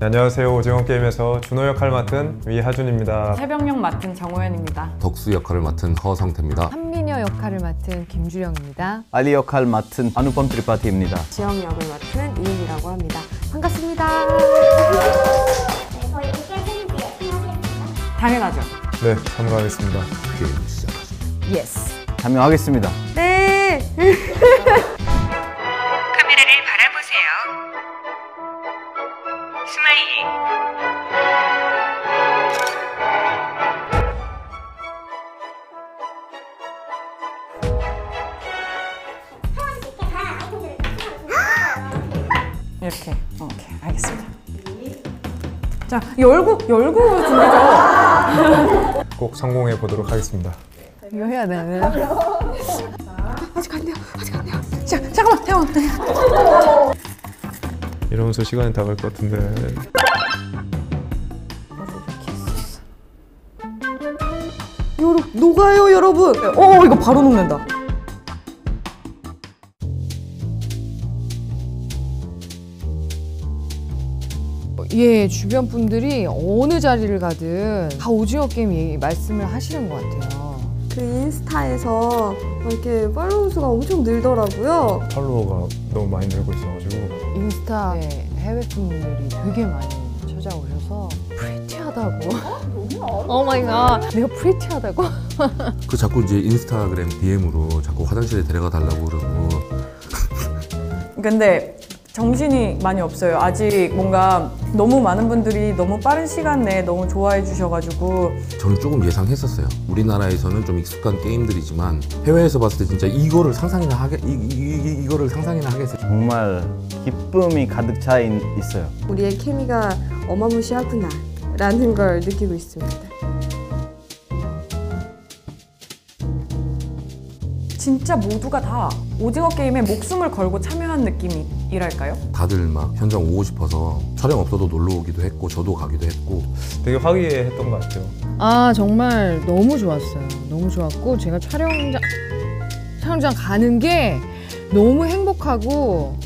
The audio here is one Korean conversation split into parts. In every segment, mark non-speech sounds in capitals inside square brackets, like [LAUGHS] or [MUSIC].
네, 안녕하세요. 오징어 게임에서 준호 역할 맡은 위하준입니다. 새벽역 맡은 정호연입니다. 덕수 역할을 맡은 허성태입니다. 한미녀 역할을 맡은 김주령입니다. 알리 역할 맡은 아누팜 트리파티입니다. 지영 역을 맡은 이유미라고 합니다. 반갑습니다. 당연하죠. 네, 참가하겠습니다. 게임 시작하죠. Yes. 참여하겠습니다. 네. [LAUGHS] 자, 열고 열고 준비죠. 꼭 성공해 보도록 하겠습니다. 이거 해야 되나요? 아직 안 돼요. 아직 안 돼요. 자, 잠깐만, 잠깐만. 이러면서 시간이 다 갈 것 같은데. 여러, 녹아요, 여러분. 어, 이거 바로 녹는다. 예, 주변 분들이 어느 자리를 가든 다 오징어 게임 얘기 말씀을 하시는 것 같아요. 그 인스타에서 막 이렇게 팔로우 수가 엄청 늘더라고요. 팔로워가 너무 많이 늘고 있어가지고 인스타에 해외 분들이 되게 많이 찾아오셔서 pretty하다고. Oh my god. 내가 pretty하다고? [LAUGHS] 그 자꾸 이제 인스타그램 DM으로 자꾸 화장실에 데려가 달라고 그러고 근데 정신이 많이 없어요. 아직 뭔가 너무 많은 분들이 너무 빠른 시간 내에 너무 좋아해 주셔가지고 저는 조금 예상했었어요. 우리나라에서는 좀 익숙한 게임들이지만 해외에서 봤을 때 진짜 이거를 상상이나 하게 이, 이, 이, 이거를 상상이나 하겠어요. 정말 기쁨이 가득 차 있- 있어요. 우리의 케미가 어마무시하구나. 라는 걸 느끼고 있습니다. 진짜 모두가 다 오징어 게임에 목숨을 걸고 참여한 느낌이 랄까요? 다들 막 현장 오고 싶어서 촬영 없어도 놀러 오기도 했고 저도 가기도 했고 되게 화기애애했던 것 같아요. 아, 정말 너무 좋았어요. 너무 좋았고, 제가 촬영장, 촬영장 가는 게 너무 행복하고,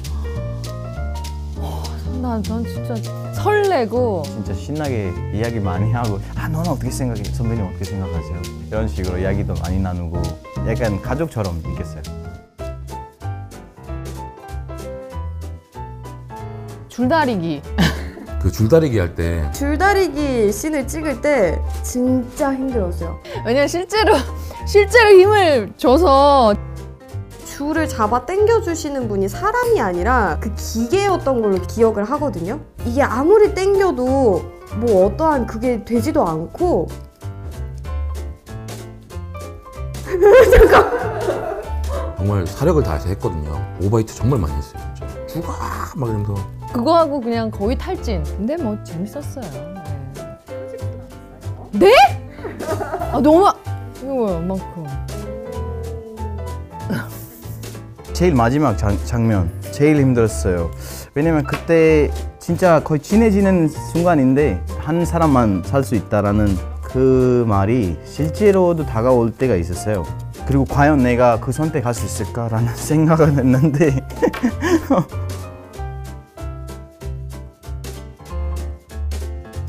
어, 난, 난 진짜 설레고, 진짜 신나게 이야기 많이 하고 아 너는 어떻게 생각해? 선배님 어떻게 생각하세요? 이런 식으로 이야기도 많이 나누고 약간 가족처럼 느꼈어요. 줄다리기. [LAUGHS] 그 줄다리기 할 때 줄다리기 씬을 찍을 때 진짜 힘들었어요. 왜냐면 실제로, [LAUGHS] 실제로 힘을 줘서 줄을 잡아 당겨 주시는 분이 사람이 아니라 그 기계였던 걸로 기억을 하거든요. 이게 아무리 당겨도 뭐 어떠한 그게 되지도 않고 [LAUGHS] 정말 사력을 다해서 했거든요. 오바이트 정말 많이 했어요. 진짜. 죽아 막 이러면서 그거 하고 그냥 거의 탈진. 근데 뭐 재밌었어요. 네? 네? 아 너무 이거 얼만큼? 제일 마지막 장, 장면 제일 힘들었어요. 왜냐면 그때 진짜 거의 친해지는 순간인데 한 사람만 살 수 있다라는 그 말이 실제로도 다가올 때가 있었어요. 그리고 과연 내가 그 선택할 수 있을까라는 [LAUGHS] 생각을 했는데 [LAUGHS]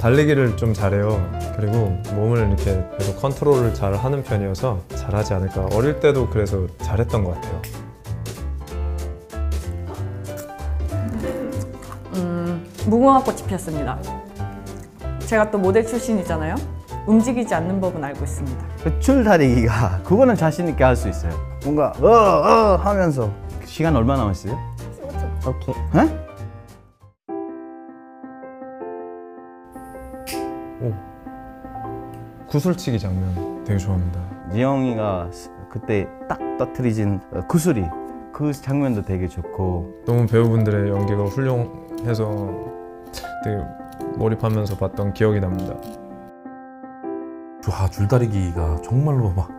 달리기를 좀 잘해요. 그리고 몸을 이렇게 계속 컨트롤을 잘 하는 편이어서 잘하지 않을까. 어릴 때도 그래서 잘했던 것 같아요. 음, 무궁화 꽃이 피었습니다. 제가 또 모델 출신이잖아요. 움직이지 않는 법은 알고 있습니다. 그 줄다리기가 [LAUGHS] 그거는 자신 있게 할 수 있어요. 뭔가 어어 하면서 시간 얼마 남았어요? 15초. 오케이. 에? 구슬치기 장면 되게 좋아합니다. 지영이가 스- 그때 딱 어, 구슬이 그 장면도 되게 좋고 너무 배우분들의 연기가 훌륭해서 되게 몰입하면서 봤던 기억이 납니다. 와 줄다리기가 정말로 막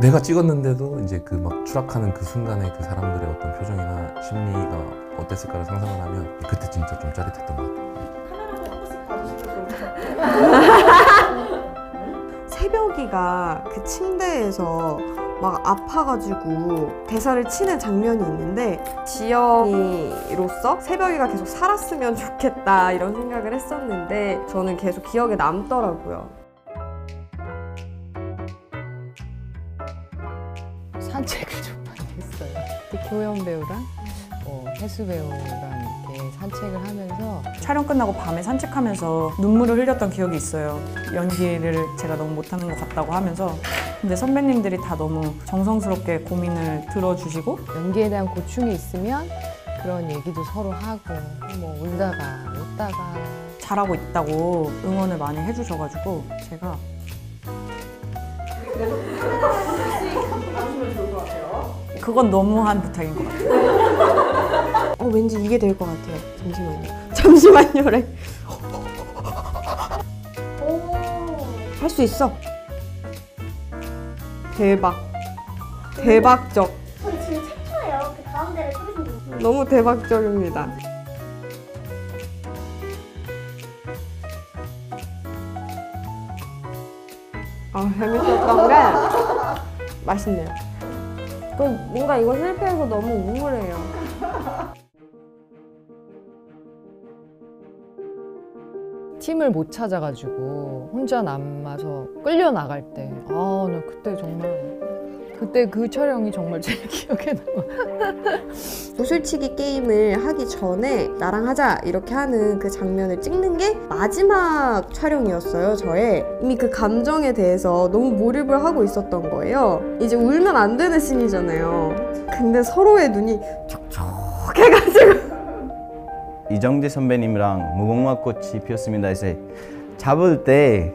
내가 찍었는데도 이제 그 막 추락하는 그 순간에 그 사람들의 어떤 표정이나 심리가 어땠을까를 상상을 하면 그때 진짜 좀 짜릿했던 것 같아요. 새벽이가 그 침대에서 막 아파가지고 대사를 치는 장면이 있는데 지영이로서 새벽이가 계속 살았으면 좋겠다 이런 생각을 했었는데 저는 계속 기억에 남더라고요. 산책을 좀 많이 했어요. 특히 효연 배우랑 뭐 혜수 배우랑 이렇게 산책을 하면서 촬영 끝나고 밤에 산책하면서 눈물을 흘렸던 기억이 있어요. 연기를 제가 너무 못하는 것 같다고 하면서. 근데 선배님들이 다 너무 정성스럽게 고민을 들어주시고 연기에 대한 고충이 있으면 그런 얘기도 서로 하고 뭐 울다가 웃다가 잘하고 있다고 응원을 많이 해주셔가지고 제가 그건 너무한 부탁인 것 같아요. 어 왠지 이게 될 것 같아요. 잠시만요. [LAUGHS] 잠시만요래. 할 수 있어. 대박. 대박적. 저희 지금 최초예요. 그 가운데를 뚫으신 분. 너무 대박적입니다. 아, 재밌었던 게 맛있네요. 그 뭔가 이거 실패해서 너무 우울해요. 팀을 못 찾아가지고 혼자 남아서 끌려 나갈 때, 아, 나 그때 정말 그때 그 촬영이 정말 제일 [LAUGHS] 기억에 남아. 구슬치기 게임을 하기 전에 나랑 하자 이렇게 하는 그 장면을 찍는 게 마지막 촬영이었어요 저의. 이미 그 감정에 대해서 너무 몰입을 하고 있었던 거예요. 이제 울면 안 되는 씬이잖아요. 근데 서로의 눈이 촉촉해가지고 이정재 선배님이랑 무궁화 꽃이 피었습니다. 해서 잡을 때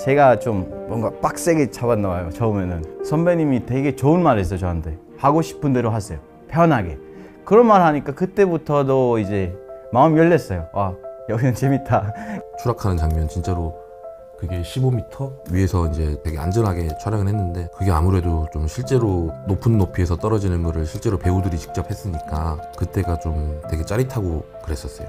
제가 좀 뭔가 빡세게 잡았나 봐요 처음에는. 선배님이 되게 좋은 말 했어요 저한테. 하고 싶은 대로 하세요. 편하게. 그런 말 하니까 그때부터도 이제 마음 열렸어요. 와 여기는 재밌다. 추락하는 장면 진짜로 그게 15m 위에서 이제 되게 안전하게 촬영을 했는데 그게 아무래도 좀 실제로 높은 높이에서 떨어지는 거를 실제로 배우들이 직접 했으니까 그때가 좀 되게 짜릿하고 그랬었어요.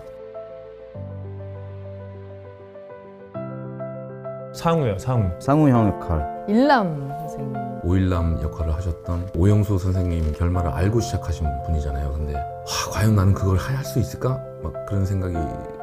상우요, 상우. 상우 형 역할 일남 선생님. 오일남 역할을 하셨던 오영수 선생님 결말을 알고 시작하신 분이잖아요. 근데 와, 과연 나는 그걸 할 수 있을까? 막 그런 생각이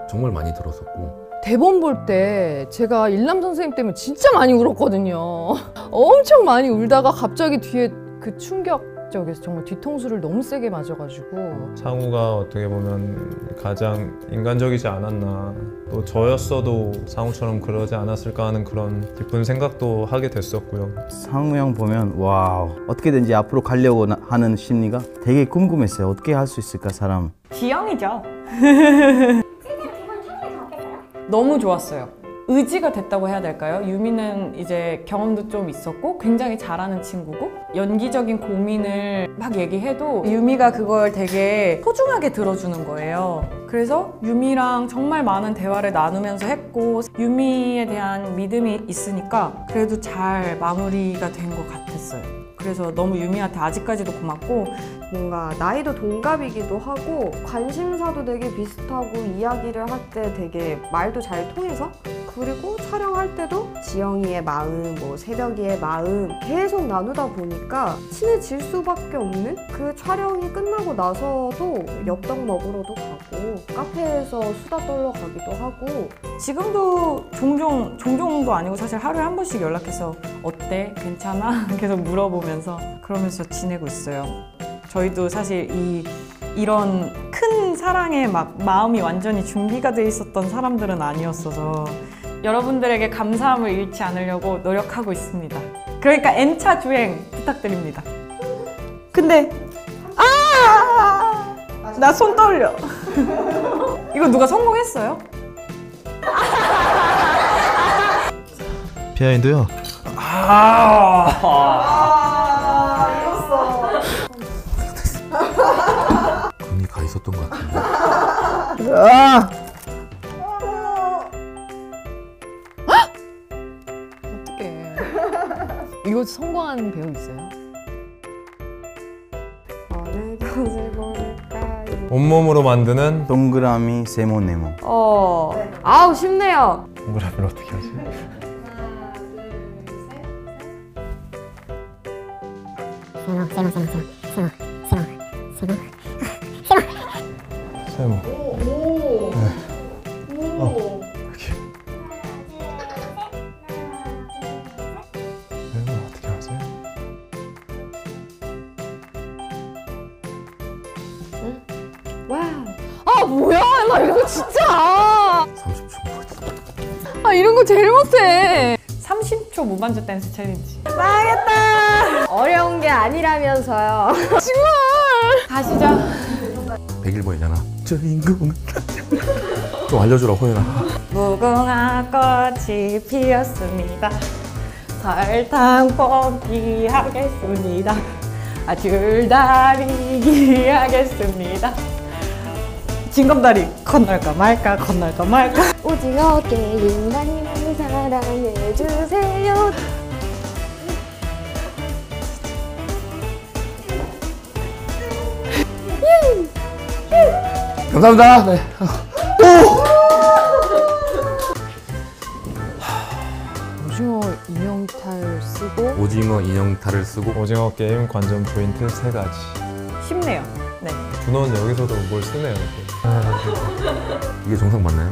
정말 많이 들었었고 대본 볼 때 제가 일남 선생님 때문에 진짜 많이 울었거든요. [LAUGHS] 엄청 많이 울다가 갑자기 뒤에 그 충격적에서 정말 뒤통수를 너무 세게 맞아가지고 상우가 어떻게 보면 가장 인간적이지 않았나. 또 저였어도 상우처럼 그러지 않았을까 하는 그런 깊은 생각도 하게 됐었고요. 상우 형 보면 wow 어떻게든지 앞으로 가려고 나- 하는 심리가 되게 궁금했어요 어떻게 할 수 있을까 사람 지영이죠. [LAUGHS] 너무 좋았어요. 의지가 됐다고 해야 될까요? 유미는 이제 경험도 좀 있었고 굉장히 잘하는 친구고 연기적인 고민을 막 얘기해도 유미가 그걸 되게 소중하게 들어주는 거예요. 그래서 유미랑 정말 많은 대화를 나누면서 했고 유미에 대한 믿음이 있으니까 그래도 잘 마무리가 된 것 같았어요. 그래서 너무 유미한테 아직까지도 고맙고 뭔가 나이도 동갑이기도 하고 관심사도 되게 비슷하고 이야기를 할 때 되게 말도 잘 통해서 그리고 촬영할 때도 지영이의 마음, 뭐 새벽이의 마음 계속 나누다 보니까 친해질 수밖에 없는 그 촬영이 끝나고 나서도 엽떡 먹으러도 가고 카페에서 수다 떨러 가기도 하고. 지금도 종종 종종도 아니고 사실 하루에 한 번씩 연락해서 어때? 괜찮아? [LAUGHS] 계속 물어보면서 그러면서 지내고 있어요. 저희도 사실 이 이런 큰 사랑에 막 마음이 완전히 준비가 돼 있었던 사람들은 아니었어서 여러분들에게 감사함을 잃지 않으려고 노력하고 있습니다. 그러니까 N차 주행 부탁드립니다. 근데 아! 나 손 떨려. [LAUGHS] 이거 누가 성공했어요? 비하인드요? 금이 가 [LAUGHS] 있었던 것 같은데 아! 온몸으로 만드는 동그라미 세모 네모 어, 아우 쉽네요. 동그라미를 어떻게 하지? 세모 세모 세모 세모 세모 세모 세모. 오. 오. 오. 세모 아 뭐야 나 이런 거 진짜 30초 뭐지? 아 이런 거 제일 못해 30초 무반주 댄스 챌린지. 어려운 게 아니라면서요. 가시죠. 101번이잖아 저 인공은 좀 알려주라 호연아 무궁화 꽃이 피었습니다. 설탕 뽑기 하겠습니다. 아, 줄다리기 하겠습니다. 징검다리 건널까 말까 건널까 말까. 오징어 게임 많이 많이 사랑해주세요. 감사합니다 네. 오징어 인형탈 쓰고 오징어 인형탈을 쓰고 오징어 게임 관전 포인트 세 가지. 쉽네요. 네. 준호는 여기서도 뭘 쓰네요. 또. 이게 정상 맞나요?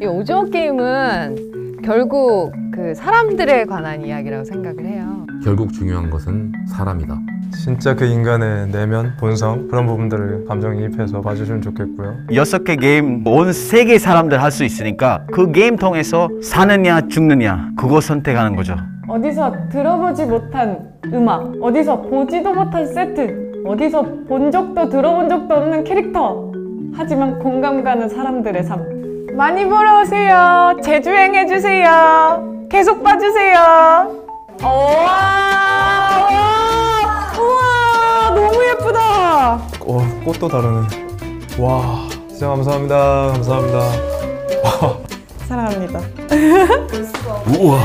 이 오징어 게임은 결국 그 사람들에 관한 이야기라고 생각을 해요 결국 중요한 것은 사람이다 진짜 그 인간의 내면, 본성 그런 부분들을 감정이입해서 봐주시면 좋겠고요. 여섯 개 게임 온 세계 사람들 할 수 있으니까 그 게임 통해서 사느냐 죽느냐 그거 선택하는 거죠. 어디서 들어보지 못한 음악, 어디서 보지도 못한 세트, 어디서 본 적도 들어본 적도 없는 캐릭터. 하지만 공감 가는 사람들의 삶. 많이 보러 오세요. 제주행 해주세요. 계속 봐주세요. 우와, 우와, 너무 예쁘다. 와 꽃도 다르네. 와 진짜 감사합니다. 감사합니다. [LAUGHS] 사랑합니다. 우와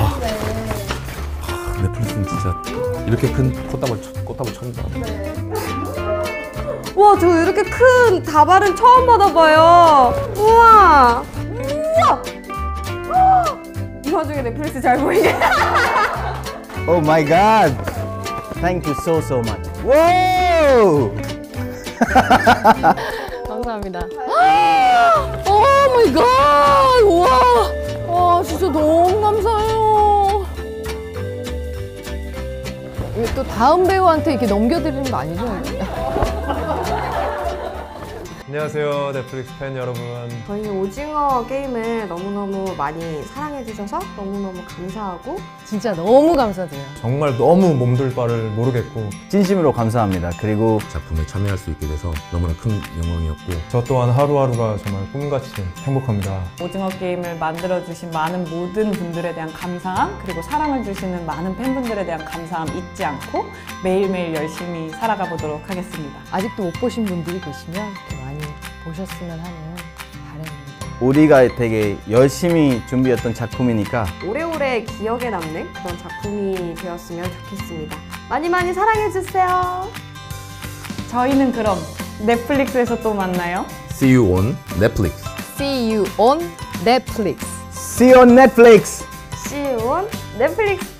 하, 넷플릭스는 진짜 이렇게 큰 꽃다발 쳐- 꽃다발 처음 봐 와, 저 이렇게 큰 다발은 처음 받아봐요. 우와. 우와. 이 와중에 넷플릭스 잘 보이게. [LAUGHS] Oh my god! Thank you so so much. Wow! [LAUGHS] 감사합니다 Oh my god 우와 와 진짜 너무 감사해요 이게 또 다음 배우한테 이렇게 넘겨드리는 거 아니죠? 안녕하세요 넷플릭스 팬 여러분. 저희 오징어 게임을 너무너무 많이 사랑해주셔서 너무너무 감사하고 진짜 너무 감사드려요 정말 너무 몸둘 바를 모르겠고 진심으로 감사합니다. 그리고 작품에 참여할 수 있게 돼서 너무나 큰 영광이었고 저 또한 하루하루가 정말 꿈같이 행복합니다. 오징어 게임을 만들어주신 많은 모든 분들에 대한 감사함 그리고 사랑을 주시는 많은 팬분들에 대한 감사함 잊지 않고 매일매일 열심히 살아가 보도록 하겠습니다. 아직도 못 보신 분들이 계시면 보셨으면 하는 바람입니다 우리가 되게 열심히 준비했던 작품이니까 오래오래 기억에 남는 그런 작품이 되었으면 좋겠습니다. 많이 많이 사랑해주세요. 저희는 그럼 넷플릭스에서 또 만나요. See you on Netflix See you on Netflix See you on Netflix. See you on 넷플릭스.